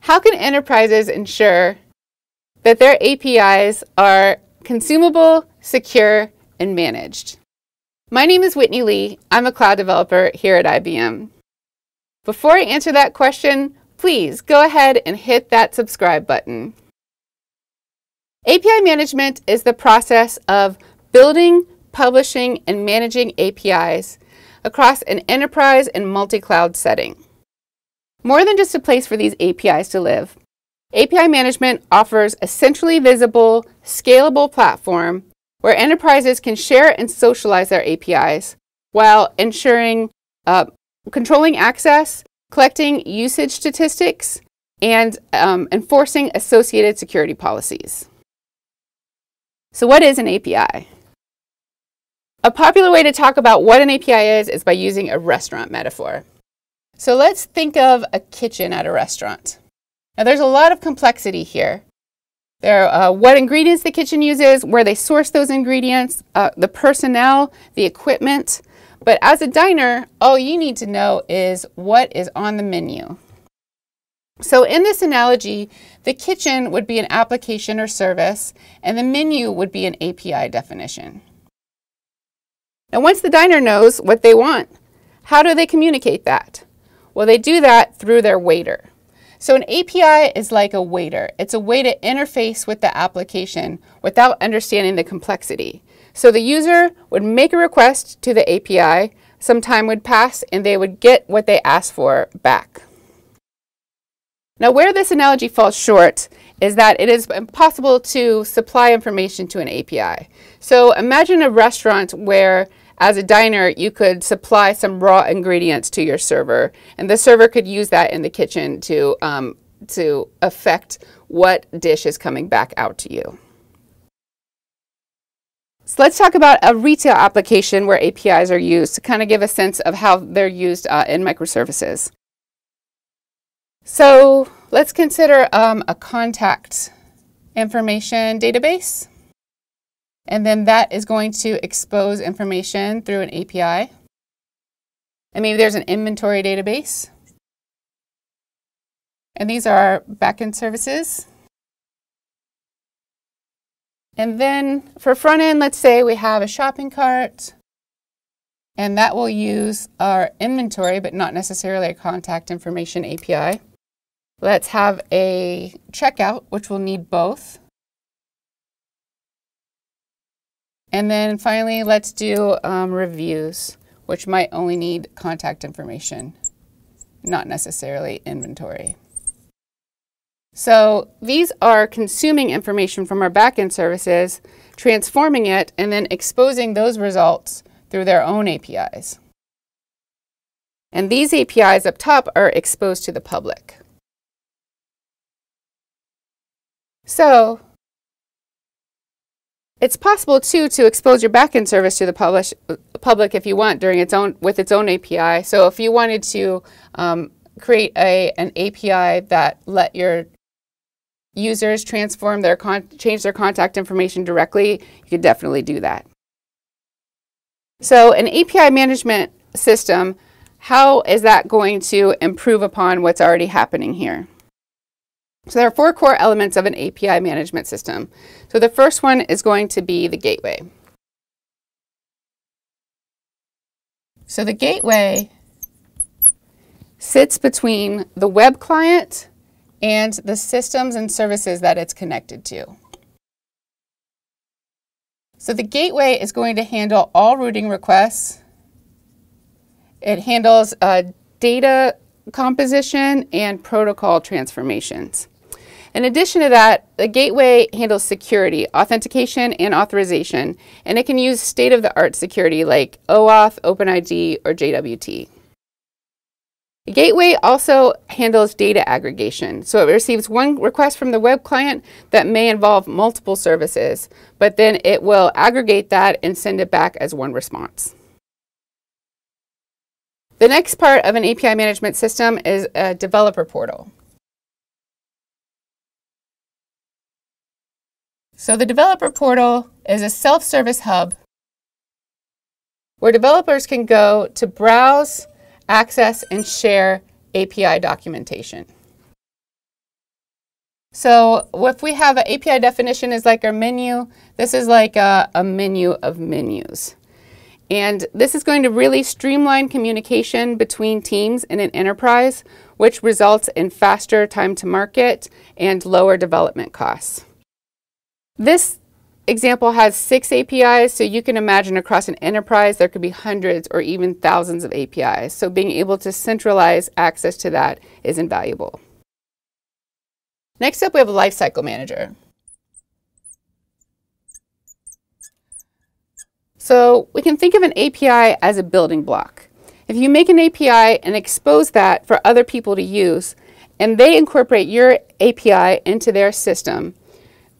How can enterprises ensure that their APIs are consumable, secure, and managed? My name is Whitney Lee. I'm a cloud developer here at IBM. Before I answer that question, please go ahead and hit that subscribe button. API management is the process of building, publishing, and managing APIs across an enterprise and multi-cloud setting. More than just a place for these APIs to live, API management offers a centrally visible, scalable platform where enterprises can share and socialize their APIs while ensuring uh, controlling access, collecting usage statistics, and um, enforcing associated security policies. So what is an API? A popular way to talk about what an API is is by using a restaurant metaphor. So let's think of a kitchen at a restaurant. Now there's a lot of complexity here. There are uh, what ingredients the kitchen uses, where they source those ingredients, uh, the personnel, the equipment. But as a diner, all you need to know is what is on the menu. So in this analogy, the kitchen would be an application or service, and the menu would be an API definition. Now once the diner knows what they want, how do they communicate that? Well, they do that through their waiter. So an API is like a waiter. It's a way to interface with the application without understanding the complexity. So the user would make a request to the API, some time would pass, and they would get what they asked for back. Now where this analogy falls short is that it is impossible to supply information to an API. So imagine a restaurant where as a diner, you could supply some raw ingredients to your server, and the server could use that in the kitchen to, um, to affect what dish is coming back out to you. So let's talk about a retail application where APIs are used to kind of give a sense of how they're used uh, in microservices. So let's consider um, a contact information database. And then that is going to expose information through an API. And maybe there's an inventory database. And these are our backend services. And then for front end, let's say we have a shopping cart. And that will use our inventory, but not necessarily a contact information API. Let's have a checkout, which will need both. And then finally, let's do um, reviews, which might only need contact information, not necessarily inventory. So these are consuming information from our backend services, transforming it, and then exposing those results through their own APIs. And these APIs up top are exposed to the public. So it's possible too to expose your backend service to the publish, public if you want during its own with its own API. So if you wanted to um, create a an API that let your users transform their change their contact information directly, you could definitely do that. So an API management system, how is that going to improve upon what's already happening here? So there are four core elements of an API management system. So the first one is going to be the gateway. So the gateway sits between the web client and the systems and services that it's connected to. So the gateway is going to handle all routing requests. It handles uh, data composition and protocol transformations. In addition to that, the gateway handles security, authentication, and authorization, and it can use state-of-the-art security like OAuth, OpenID, or JWT. The gateway also handles data aggregation, so it receives one request from the web client that may involve multiple services, but then it will aggregate that and send it back as one response. The next part of an API management system is a developer portal. So the developer portal is a self-service hub where developers can go to browse, access, and share API documentation. So if we have an API definition is like our menu, this is like a, a menu of menus. And this is going to really streamline communication between teams in an enterprise, which results in faster time to market and lower development costs. This example has six APIs, so you can imagine across an enterprise there could be hundreds or even thousands of APIs. So being able to centralize access to that is invaluable. Next up, we have a Lifecycle Manager. So we can think of an API as a building block. If you make an API and expose that for other people to use, and they incorporate your API into their system,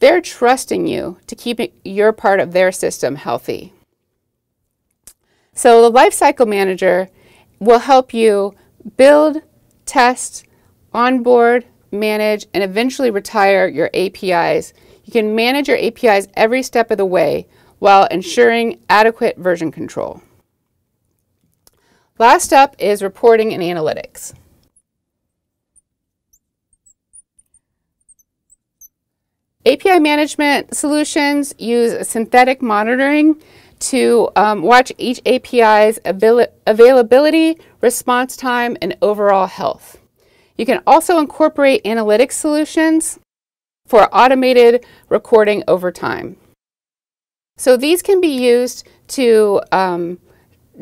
they're trusting you to keep your part of their system healthy. So the Lifecycle Manager will help you build, test, onboard, manage, and eventually retire your APIs. You can manage your APIs every step of the way while ensuring adequate version control. Last up is reporting and analytics. API management solutions use synthetic monitoring to um, watch each API's avail availability, response time, and overall health. You can also incorporate analytics solutions for automated recording over time. So these can be used to um,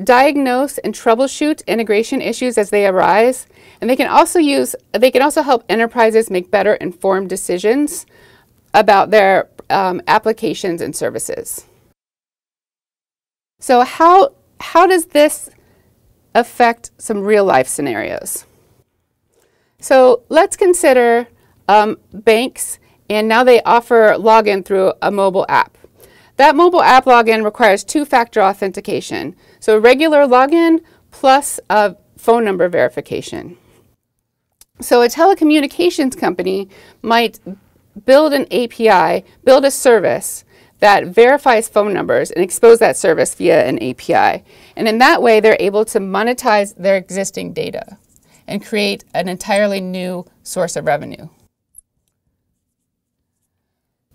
diagnose and troubleshoot integration issues as they arise, and they can also use they can also help enterprises make better informed decisions about their um, applications and services. So how how does this affect some real life scenarios? So let's consider um, banks, and now they offer login through a mobile app. That mobile app login requires two-factor authentication. So a regular login plus a phone number verification. So a telecommunications company might build an API, build a service that verifies phone numbers and expose that service via an API. And in that way, they're able to monetize their existing data and create an entirely new source of revenue.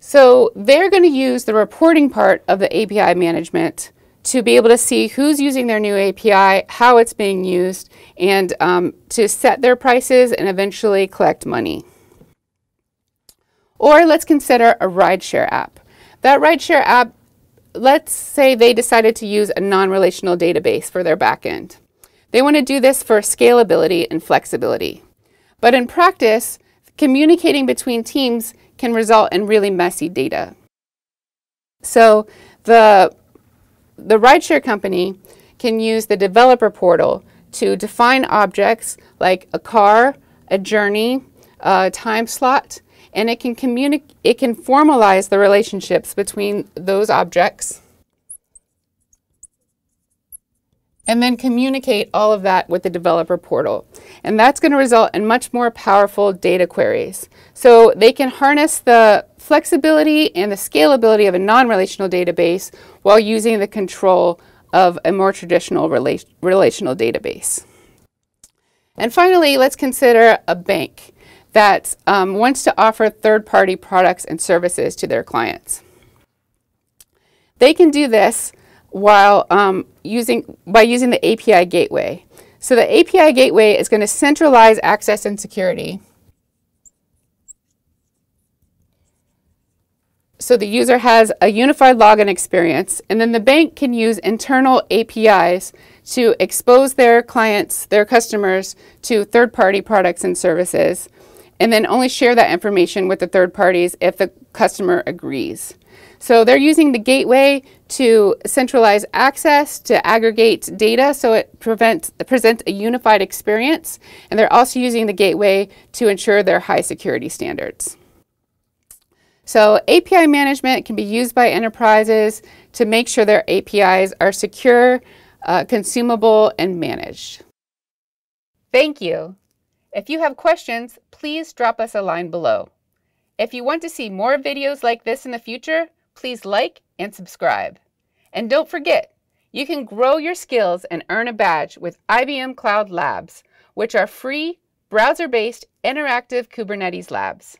So they're going to use the reporting part of the API management to be able to see who's using their new API, how it's being used, and um, to set their prices and eventually collect money. Or let's consider a rideshare app. That rideshare app, let's say they decided to use a non-relational database for their backend. They want to do this for scalability and flexibility. But in practice, communicating between teams can result in really messy data. So the, the rideshare company can use the developer portal to define objects like a car, a journey, a time slot, and it can communicate it can formalize the relationships between those objects and then communicate all of that with the developer portal. And that's going to result in much more powerful data queries. So they can harness the flexibility and the scalability of a non-relational database while using the control of a more traditional rela relational database. And finally, let's consider a bank that um, wants to offer third-party products and services to their clients. They can do this while um, using by using the API gateway. So the API gateway is going to centralize access and security. So the user has a unified login experience, and then the bank can use internal APIs to expose their clients, their customers, to third-party products and services, and then only share that information with the third parties if the customer agrees. So they're using the gateway to centralize access, to aggregate data so it prevent, presents a unified experience. And they're also using the gateway to ensure their high security standards. So API management can be used by enterprises to make sure their APIs are secure, uh, consumable, and managed. Thank you. If you have questions, please drop us a line below. If you want to see more videos like this in the future, please like and subscribe. And don't forget, you can grow your skills and earn a badge with IBM Cloud Labs, which are free, browser-based, interactive Kubernetes labs.